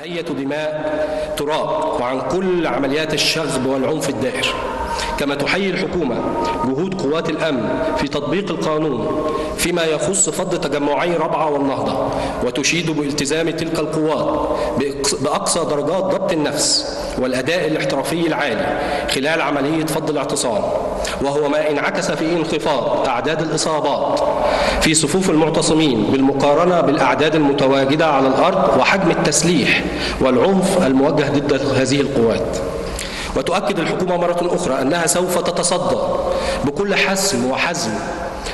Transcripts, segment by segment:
عملية دماء تراق وعن كل عمليات الشغب والعنف الدائر. كما تحيي الحكومة جهود قوات الأمن في تطبيق القانون فيما يخص فض تجمعي ربعة والنهضة وتشيد بالتزام تلك القوات بأقصى درجات ضبط النفس. والأداء الاحترافي العالي خلال عملية فض الاعتصام وهو ما انعكس في انخفاض أعداد الإصابات في صفوف المعتصمين بالمقارنة بالأعداد المتواجدة على الأرض وحجم التسليح والعنف الموجه ضد هذه القوات. وتؤكد الحكومة مرة أخرى أنها سوف تتصدى بكل حسم وحزم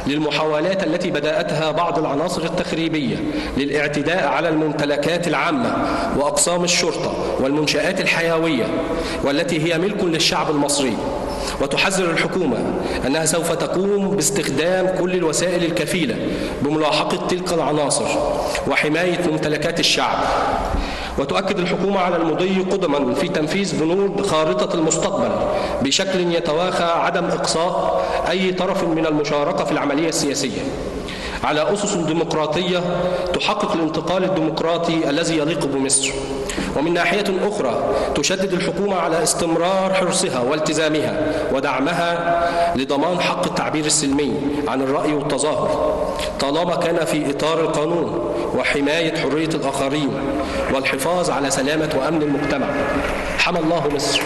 للمحاولات التي بدأتها بعض العناصر التخريبية للاعتداء على الممتلكات العامة وأقسام الشرطة والمنشآت الحيوية والتي هي ملك للشعب المصري. وتحذر الحكومة أنها سوف تقوم باستخدام كل الوسائل الكفيلة بملاحقة تلك العناصر وحماية ممتلكات الشعب. وتؤكد الحكومة على المضي قدما في تنفيذ بنود خارطة المستقبل بشكل يتواخى عدم إقصاء أي طرف من المشاركة في العملية السياسية. على أسس ديمقراطية تحقق الانتقال الديمقراطي الذي يليق بمصر. ومن ناحية أخرى تشدد الحكومة على استمرار حرصها والتزامها ودعمها لضمان حق التعبير السلمي عن الرأي والتظاهر. طالما كان في إطار القانون وحماية حرية الآخرين والحفاظ على سلامة وأمن المجتمع حمى الله مصر.